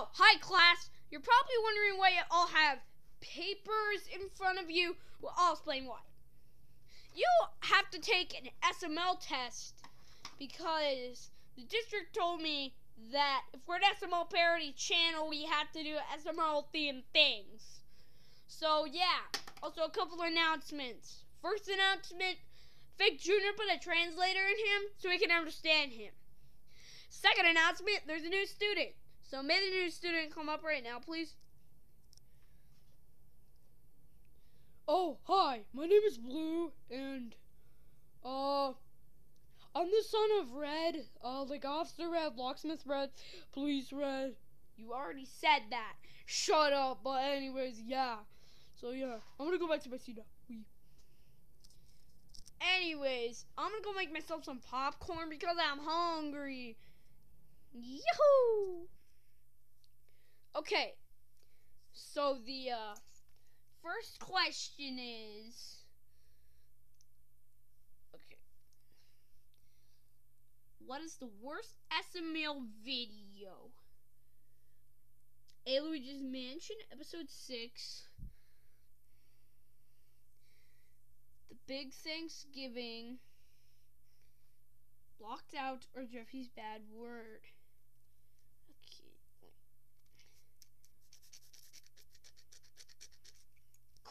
Oh, hi class. You're probably wondering why you all have papers in front of you. Well, I'll explain why. You have to take an SML test because the district told me that if we're an SML parody channel, we have to do SML themed things. So yeah. Also, a couple announcements. First announcement: Fake Junior put a translator in him so we can understand him. Second announcement: There's a new student. So may the new student come up right now, please. Oh, hi. My name is Blue, and uh, I'm the son of Red. Uh, like Officer Red, Locksmith Red, Police Red. You already said that. Shut up. But anyways, yeah. So yeah, I'm gonna go back to my seat now. We. Anyways, I'm gonna go make myself some popcorn because I'm hungry. Yahoo! Okay, so the uh, first question is okay. What is the worst SML video? A Luigi's Mansion, episode 6. The Big Thanksgiving. Blocked out or Jeffy's bad word. Okay. wait.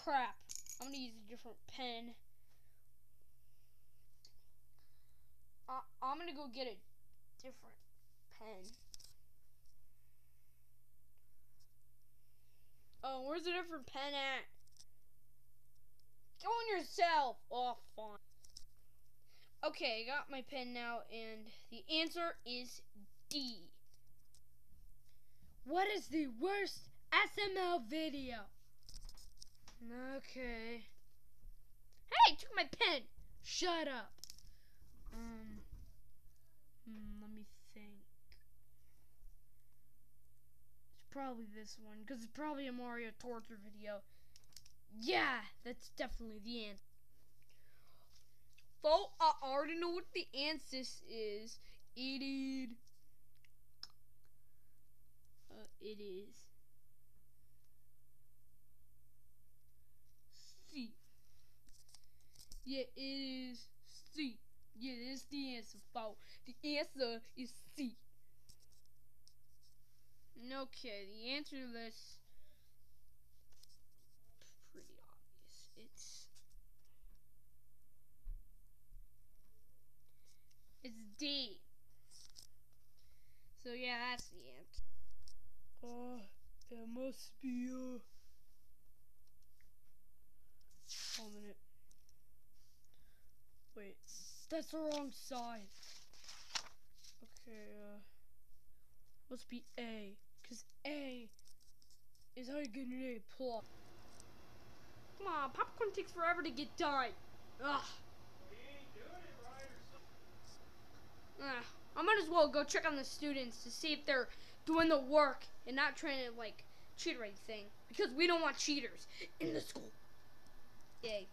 Crap. I'm gonna use a different pen. I I'm gonna go get a different pen. Oh, where's a different pen at? Go on yourself. Oh, fine. Okay, I got my pen now, and the answer is D. What is the worst SML video? Okay. Hey, took my pen. Shut up. Um. hmm, let me think. It's probably this one because it's probably a Mario torture video. Yeah, that's definitely the answer. Well, I already know what the answer is. It is. Uh, it is. C. Yeah, it is C. Yeah, that's the answer, folks. The answer is C. Okay, the answer to this pretty obvious. It's it's D. So yeah, that's the answer. Uh, it must be, uh. Hold a minute. Wait, that's the wrong side. Okay, uh. Must be A. Because A is how you get an A plus. Come on, popcorn takes forever to get done. Ugh. Ugh. I might as well go check on the students to see if they're doing the work and not trying to like cheat or anything because we don't want cheaters in the school. Yay.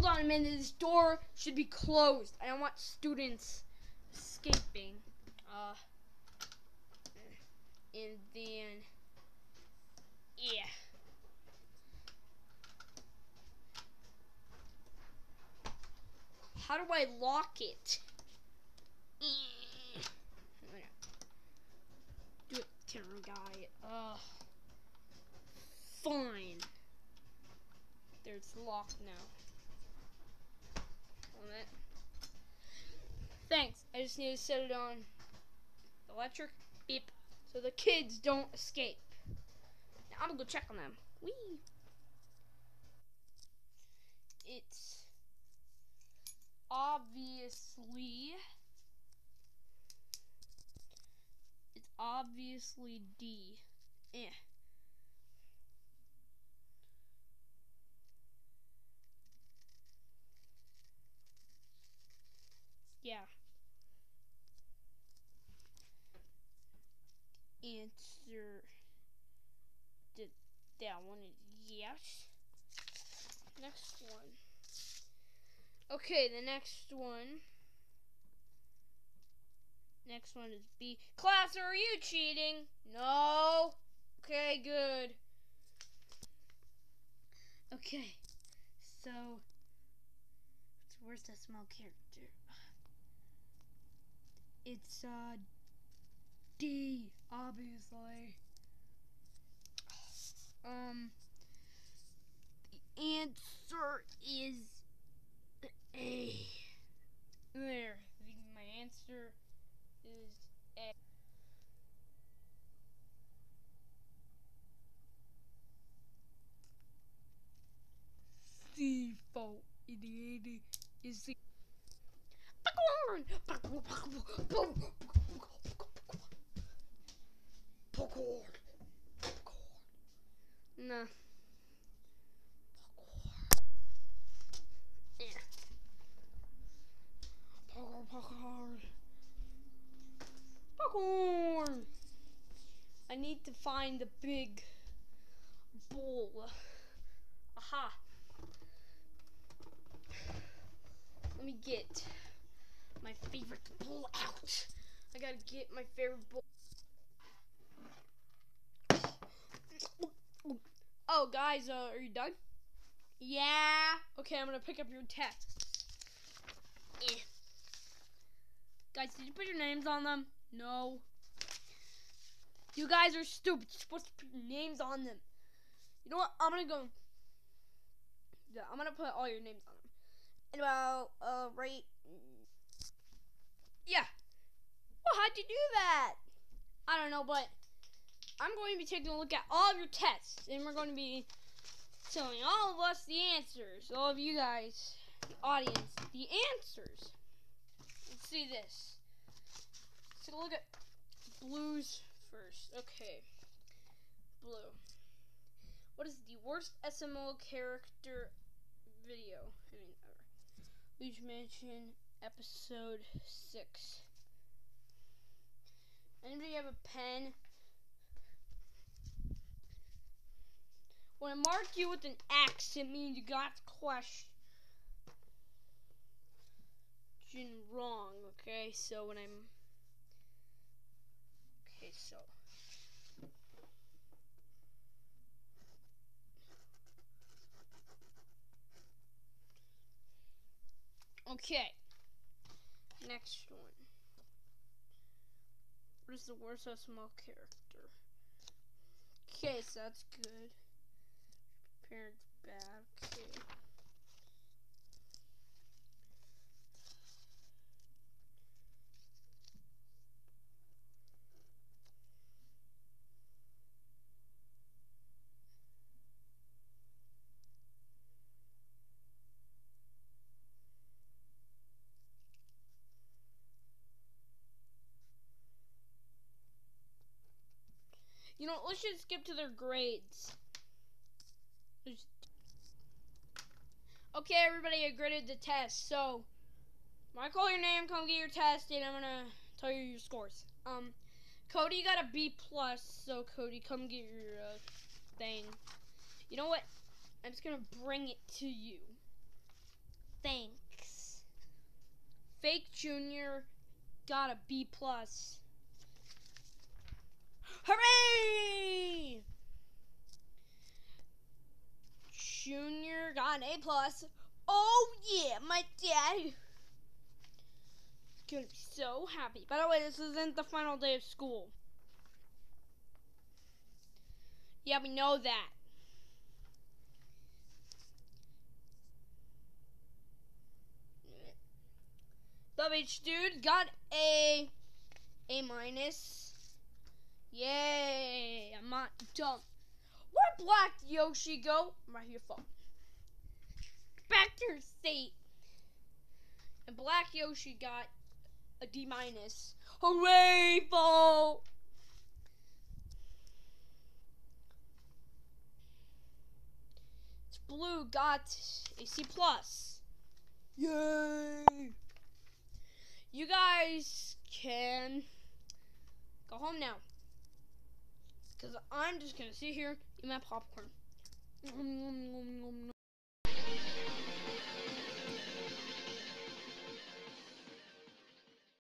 Hold on a minute. This door should be closed. I don't want students escaping. Uh, and then, yeah. How do I lock it? Do it, guy. Ugh. Fine. There, it's locked now. Thanks. I just need to set it on electric beep so the kids don't escape. Now I'm gonna go check on them. Whee! It's obviously it's obviously D. Eh. Yeah. Answer did that one is Next one. Okay, the next one. Next one is B. Class, are you cheating? No. Okay, good. Okay, so where's the small character? It's uh D, obviously. Um, answer is A. There, the, my answer is A. C for idiot is the Popcorn! popcorn. Nah. Popcorn, popcorn. Popcorn! I need to find the big ball. Aha. Let me get my favorite bowl out. I gotta get my favorite ball. Oh, guys, uh, are you done? Yeah. Okay, I'm gonna pick up your test. Eh. Guys, did you put your names on them? No. You guys are stupid. You're supposed to put names on them. You know what? I'm gonna go. Yeah, I'm gonna put all your names on them. And about uh right. Yeah. Well, how'd you do that? I don't know, but I'm going to be taking a look at all of your tests, and we're going to be telling all of us the answers. All of you guys, the audience, the answers. Let's see this. Let's take a look at blues first. Okay. Blue. What is the worst SML character video? I mean, ever. Luigi Mansion, episode 6. Anybody have a pen? When I mark you with an X, it means you got the question wrong, okay? So when I'm. Okay, so. Okay. Next one. What is the worst of small character? Okay, so that's good. Parents bad. Okay. Know, let's just skip to their grades. Okay, everybody, I graded the test. So, when I call your name, come get your test, and I'm gonna tell you your scores. Um, Cody got a B plus, so Cody, come get your uh, thing. You know what? I'm just gonna bring it to you. Thanks. Fake Junior got a B plus. Hooray! Junior got an A plus. Oh yeah, my dad is gonna be so happy. By the way, this isn't the final day of school. Yeah, we know that. WH dude got a A minus. Yay! I'm not dumb. Where Black Yoshi go? Right here, phone. Back to your seat. And Black Yoshi got a D minus. Hooray, Bo! Blue got a C plus. Yay! You guys can go home now. Because I'm just going to sit here in eat my popcorn.